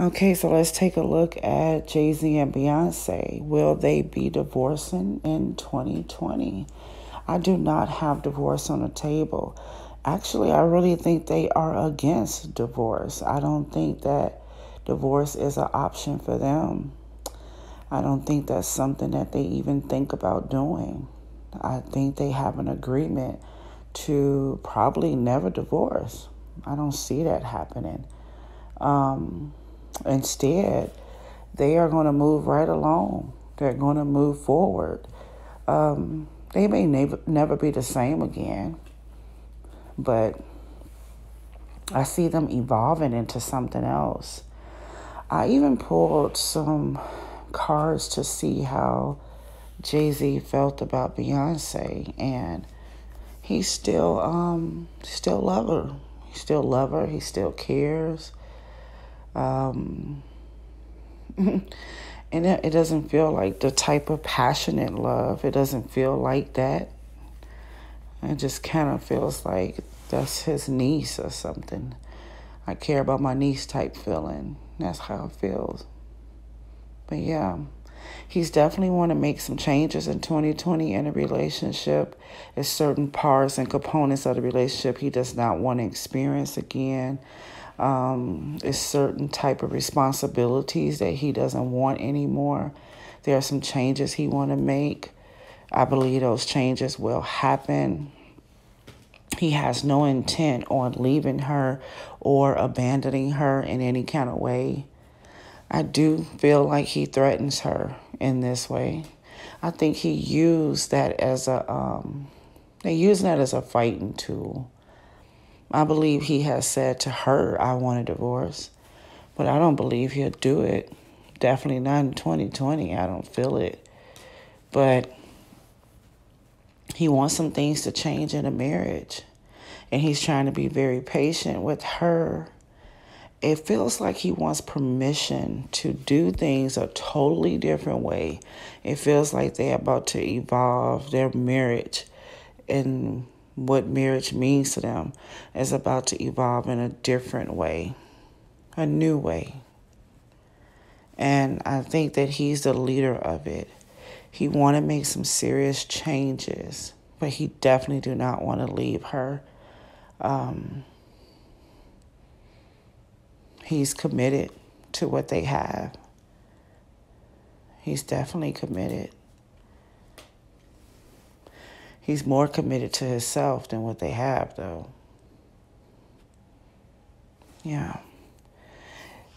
Okay, so let's take a look at Jay Z and Beyonce. Will they be divorcing in 2020? I do not have divorce on the table. Actually, I really think they are against divorce. I don't think that divorce is an option for them. I don't think that's something that they even think about doing. I think they have an agreement to probably never divorce. I don't see that happening. Um, instead, they are going to move right along. They're going to move forward. Um, they may never, never be the same again, but I see them evolving into something else. I even pulled some cards to see how Jay Z felt about Beyonce, and he still um still love her. He still love her. He still cares. Um, and it, it doesn't feel like the type of passionate love. It doesn't feel like that. It just kind of feels like that's his niece or something. I care about my niece type feeling. That's how it feels. But yeah, he's definitely want to make some changes in 2020 in a relationship. There's certain parts and components of the relationship he does not want to experience again. Um, there's certain type of responsibilities that he doesn't want anymore. There are some changes he want to make. I believe those changes will happen. He has no intent on leaving her or abandoning her in any kind of way. I do feel like he threatens her in this way. I think he used that as a um, they use that as a fighting tool. I believe he has said to her, "I want a divorce," but I don't believe he'll do it. Definitely not in 2020. I don't feel it, but he wants some things to change in a marriage, and he's trying to be very patient with her it feels like he wants permission to do things a totally different way. It feels like they're about to evolve their marriage and what marriage means to them is about to evolve in a different way, a new way. And I think that he's the leader of it. He want to make some serious changes, but he definitely do not want to leave her. Um, he's committed to what they have. He's definitely committed. He's more committed to himself than what they have, though. Yeah.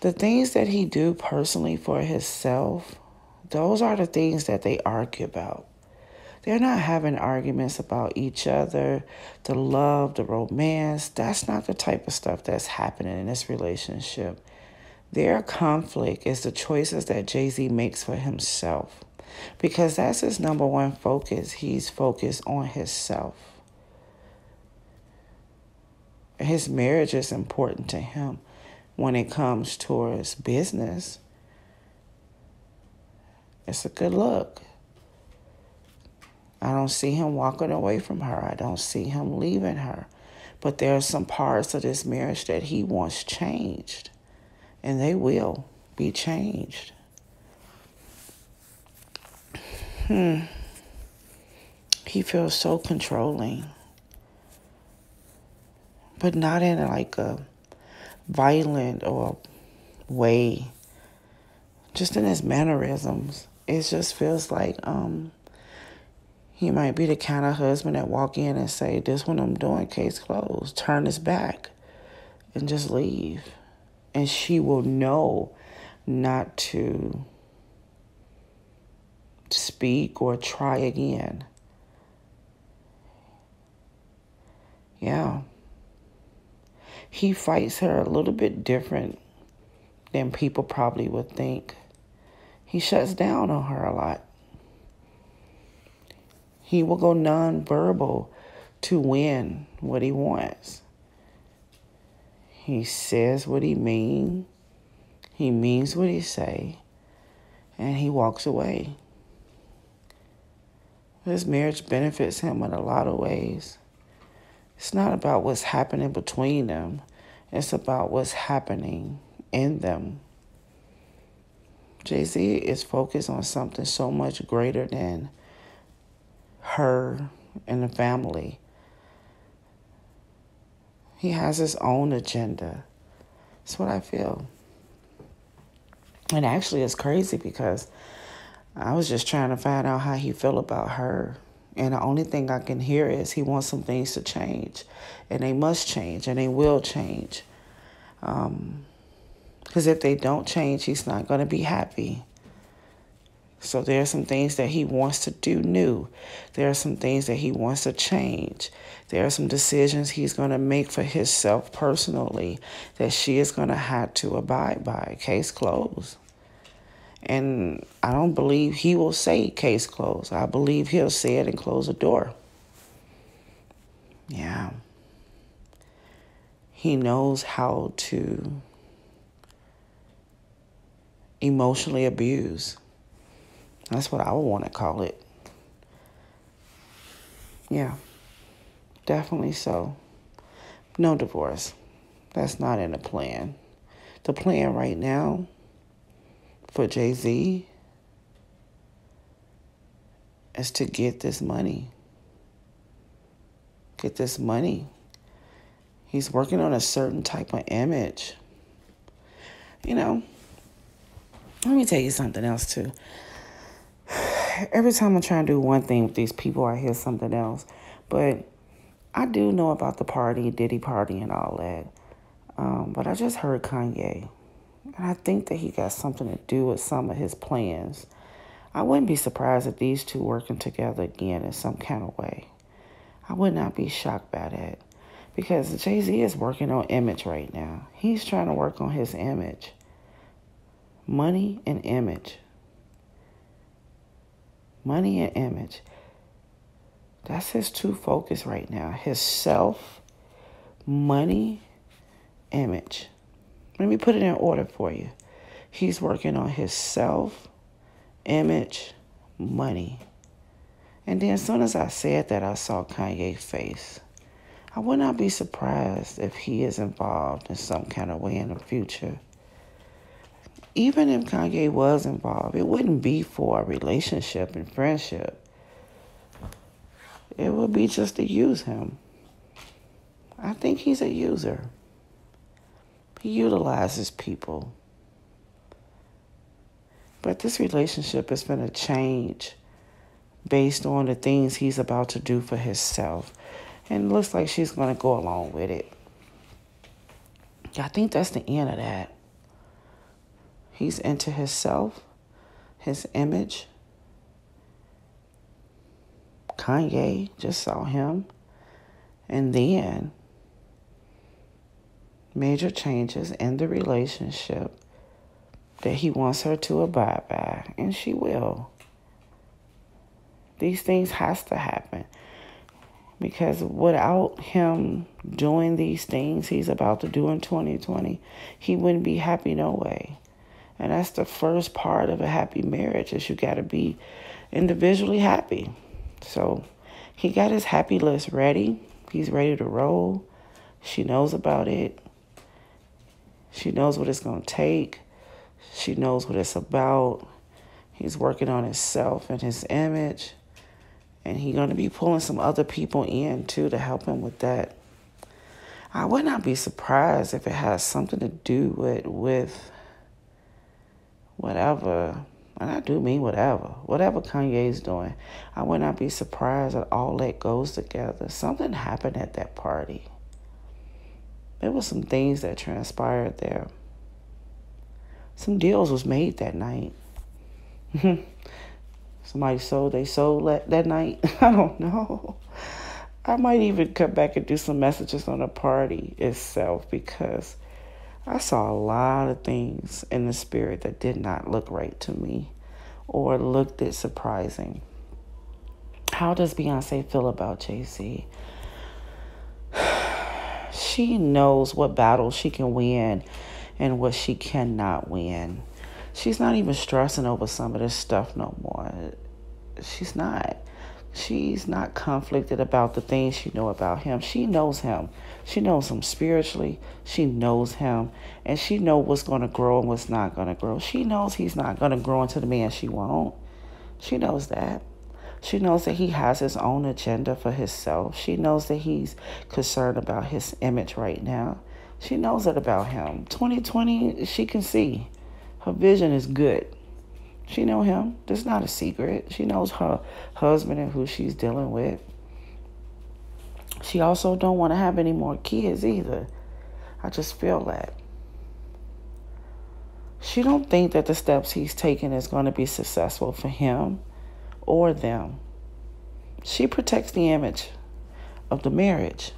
The things that he do personally for himself, those are the things that they argue about. They're not having arguments about each other, the love, the romance. That's not the type of stuff that's happening in this relationship. Their conflict is the choices that Jay Z makes for himself because that's his number one focus. He's focused on himself. His marriage is important to him when it comes towards business. It's a good look. I don't see him walking away from her. I don't see him leaving her. But there are some parts of this marriage that he wants changed, and they will be changed. Hmm. He feels so controlling, but not in like a violent or way. Just in his mannerisms, it just feels like um, he might be the kind of husband that walk in and say, this what I'm doing, case closed. Turn his back and just leave. And she will know not to speak or try again. Yeah. He fights her a little bit different than people probably would think. He shuts down on her a lot. He will go nonverbal to win what he wants. He says what he means. He means what he say. And he walks away. This marriage benefits him in a lot of ways. It's not about what's happening between them. It's about what's happening in them Jay Z is focused on something so much greater than her and the family. He has his own agenda. That's what I feel. And actually, it's crazy because I was just trying to find out how he felt about her. And the only thing I can hear is he wants some things to change. And they must change and they will change. Because um, if they don't change, he's not going to be happy. So there are some things that he wants to do new. There are some things that he wants to change. There are some decisions he's going to make for himself personally that she is going to have to abide by. Case closed. And I don't believe he will say case closed. I believe he'll say it and close the door. Yeah. He knows how to emotionally abuse. That's what I would want to call it. Yeah, definitely so. No divorce. That's not in the plan. The plan right now for Jay Z is to get this money. Get this money. He's working on a certain type of image. You know, let me tell you something else too every time I try to do one thing with these people, I hear something else. But I do know about the party, Diddy party, and all that. Um, but I just heard Kanye. And I think that he got something to do with some of his plans. I wouldn't be surprised if these two working together again in some kind of way. I would not be shocked by that. Because Jay Z is working on image right now. He's trying to work on his image. Money and image money and image. That's his two focus right now. His self, money, image. Let me put it in order for you. He's working on his self, image, money. And then as soon as I said that, I saw Kanye's face. I would not be surprised if he is involved in some kind of way in the future even if Kanye was involved, it wouldn't be for a relationship and friendship. It would be just to use him. I think he's a user. He utilizes people. But this relationship is going to change based on the things he's about to do for himself. And looks like she's going to go along with it. I think that's the end of that. He's into himself, his image. Kanye just saw him. And then major changes in the relationship that he wants her to abide by, and she will. These things has to happen because without him doing these things he's about to do in 2020, he wouldn't be happy no way. And that's the first part of a happy marriage is you got to be individually happy. So he got his happy list ready. He's ready to roll. She knows about it. She knows what it's going to take. She knows what it's about. He's working on himself and his image. And he's going to be pulling some other people in too to help him with that. I would not be surprised if it has something to do with with whatever, and I do mean whatever, whatever Kanye's doing, I would not be surprised that all that goes together. Something happened at that party. There were some things that transpired there. Some deals was made that night. Somebody sold, they sold that, that night. I don't know. I might even come back and do some messages on the party itself because I saw a lot of things in the spirit that did not look right to me or looked it surprising. How does Beyonce feel about Jay Z? She knows what battles she can win and what she cannot win. She's not even stressing over some of this stuff no more. She's not. She's not conflicted about the things she know about him. She knows him. She knows him spiritually. She knows him. And she knows what's going to grow and what's not going to grow. She knows he's not going to grow into the man she won't. She knows that. She knows that he has his own agenda for himself. She knows that he's concerned about his image right now. She knows it about him. 2020, she can see. Her vision is good. She know him. That's not a secret. She knows her husband and who she's dealing with. She also don't want to have any more kids either. I just feel that. She don't think that the steps he's taking is going to be successful for him or them. She protects the image of the marriage.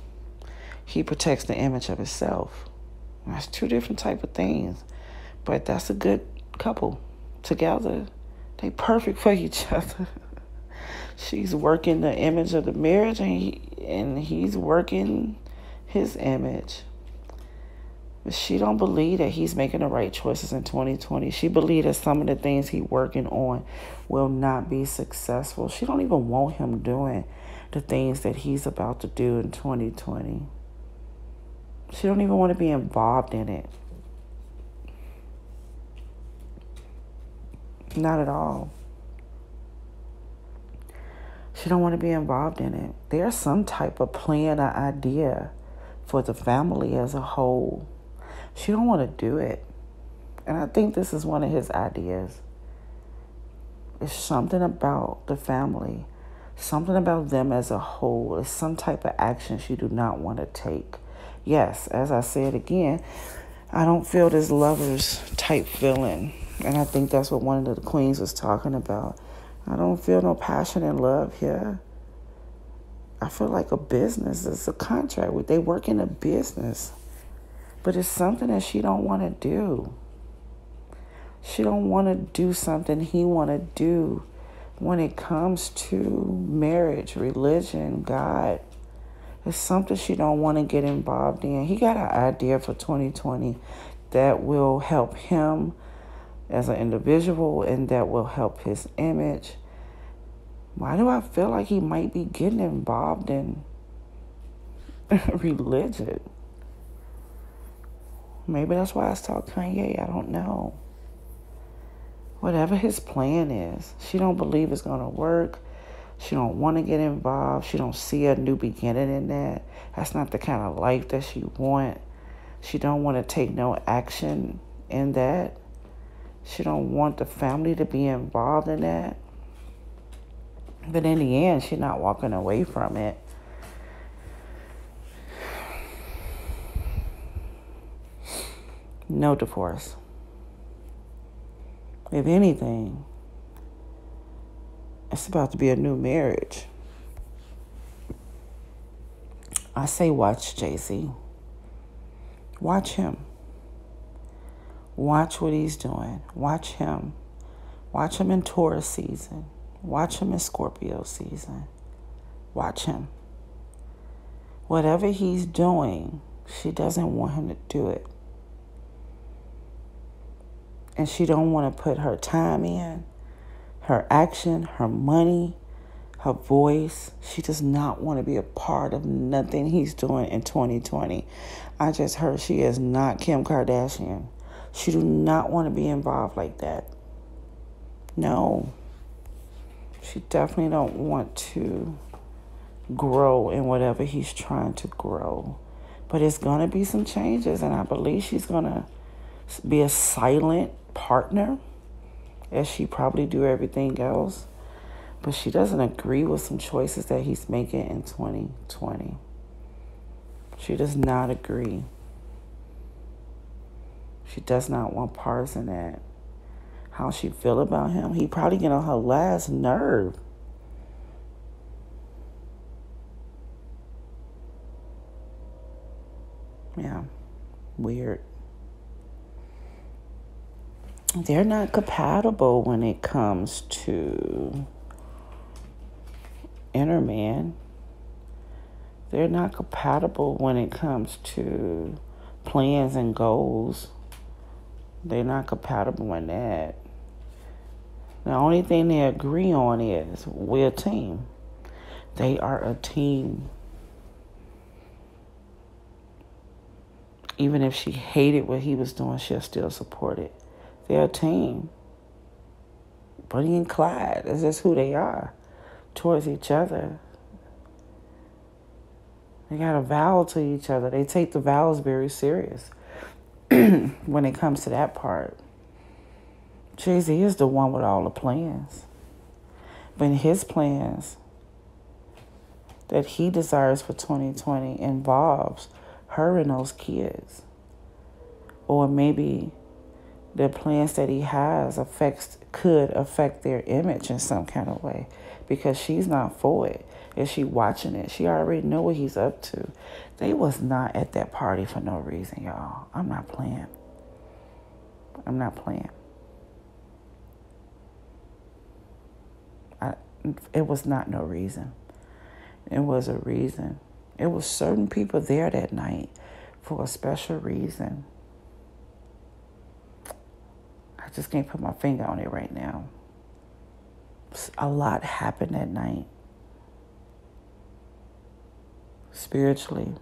He protects the image of himself. That's two different type of things. But that's a good couple together. They perfect for each other. She's working the image of the marriage and he, and he's working his image. She don't believe that he's making the right choices in 2020. She believes that some of the things he's working on will not be successful. She don't even want him doing the things that he's about to do in 2020. She don't even want to be involved in it. Not at all. She don't want to be involved in it. There's some type of plan or idea for the family as a whole. She don't want to do it. And I think this is one of his ideas. It's something about the family, something about them as a whole. It's some type of action she do not want to take. Yes, as I said again, I don't feel this lover's type feeling and I think that's what one of the queens was talking about. I don't feel no passion and love here. I feel like a business. It's a contract. They work in a business. But it's something that she don't want to do. She don't want to do something he want to do when it comes to marriage, religion, God. It's something she don't want to get involved in. He got an idea for 2020 that will help him as an individual and that will help his image. Why do I feel like he might be getting involved in religion? Maybe that's why I saw Kanye. I don't know. Whatever his plan is, she don't believe it's gonna work. She don't want to get involved. She don't see a new beginning in that. That's not the kind of life that she want. She don't want to take no action in that. She don't want the family to be involved in that. But in the end, she's not walking away from it. No divorce. If anything, it's about to be a new marriage. I say watch Jay Z. Watch him. Watch what he's doing. Watch him. Watch him in Taurus season. Watch him in Scorpio season. Watch him. Whatever he's doing, she doesn't want him to do it. And she don't want to put her time in, her action, her money, her voice. She does not want to be a part of nothing he's doing in 2020. I just heard she is not Kim Kardashian. She do not want to be involved like that. No. She definitely don't want to grow in whatever he's trying to grow. But it's going to be some changes, and I believe she's going to be a silent partner, as she probably do everything else. But she doesn't agree with some choices that he's making in 2020. She does not agree. She does not want parts in that. How she feel about him? He probably get on her last nerve. Yeah, weird. They're not compatible when it comes to inner man. They're not compatible when it comes to plans and goals. They're not compatible in that. The only thing they agree on is we're a team. They are a team. Even if she hated what he was doing, she'll still support it. They're a team. Bonnie and Clyde, that's just who they are towards each other. They got a vow to each other. They take the vows very serious when it comes to that part. Jay Z is the one with all the plans. But his plans that he desires for 2020 involves her and those kids. Or maybe the plans that he has affects could affect their image in some kind of way because she's not for it. Is she watching it? She already know what he's up to. They was not at that party for no reason, y'all. I'm not playing. I'm not playing. I, it was not no reason. It was a reason. It was certain people there that night for a special reason. I just can't put my finger on it right now. A lot happened that night. Spiritually,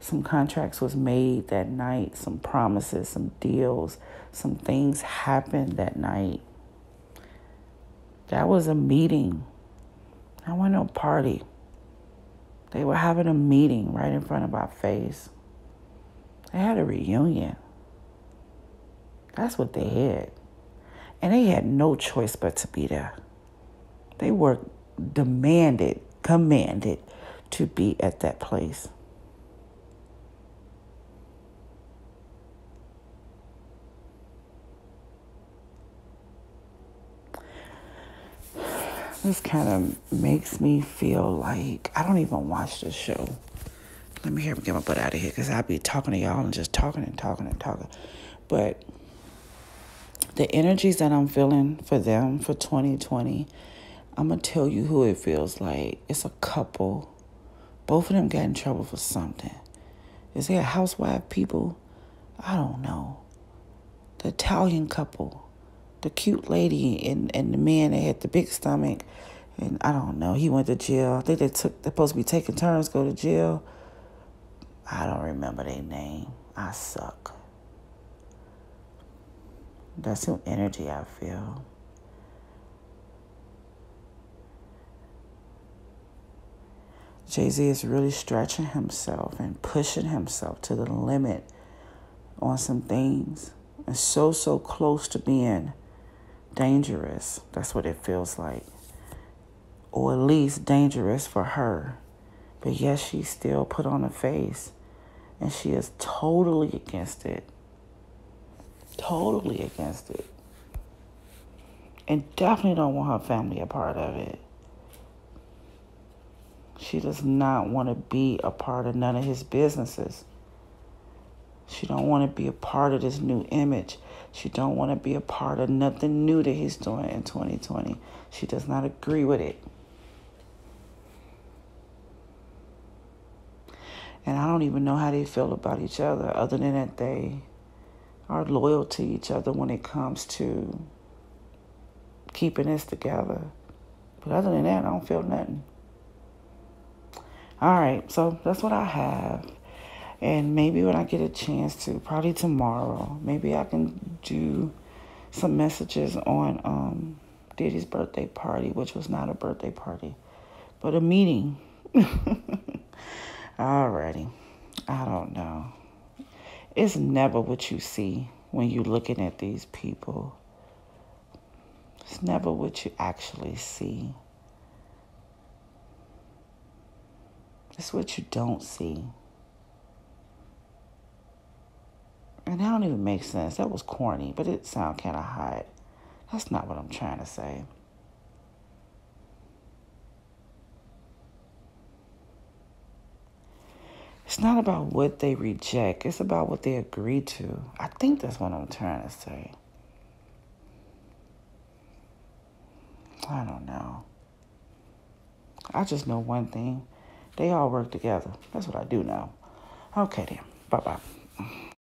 some contracts was made that night, some promises, some deals, some things happened that night. That was a meeting. I went to a party. They were having a meeting right in front of our face. They had a reunion. That's what they had. And they had no choice but to be there. They were demanded, commanded to be at that place. This kind of makes me feel like I don't even watch the show. Let me hear me get my butt out of here because I'll be talking to y'all and just talking and talking and talking. But the energies that I'm feeling for them for 2020, I'm going to tell you who it feels like. It's a couple. Both of them got in trouble for something. Is they a housewife people? I don't know. The Italian couple the cute lady and, and the man that had the big stomach. And I don't know. He went to jail. I think they took they're supposed to be taking turns go to jail. I don't remember their name. I suck. That's some energy I feel. Jay Z is really stretching himself and pushing himself to the limit on some things. And so, so close to being dangerous. That's what it feels like. Or at least dangerous for her. But yes, she still put on a face. And she is totally against it. Totally against it. And definitely don't want her family a part of it. She does not want to be a part of none of his businesses. She don't want to be a part of this new image. She don't want to be a part of nothing new that he's doing in 2020. She does not agree with it. And I don't even know how they feel about each other other than that they are loyal to each other when it comes to keeping us together. But other than that, I don't feel nothing. All right, so that's what I have. And maybe when I get a chance to, probably tomorrow, maybe I can do some messages on um, Diddy's birthday party, which was not a birthday party, but a meeting. Alrighty. I don't know. It's never what you see when you're looking at these people. It's never what you actually see. It's what you don't see. And that don't even make sense. That was corny, but it sounded kind of hot. That's not what I'm trying to say. It's not about what they reject. It's about what they agree to. I think that's what I'm trying to say. I don't know. I just know one thing. They all work together. That's what I do know. Okay then. Bye-bye.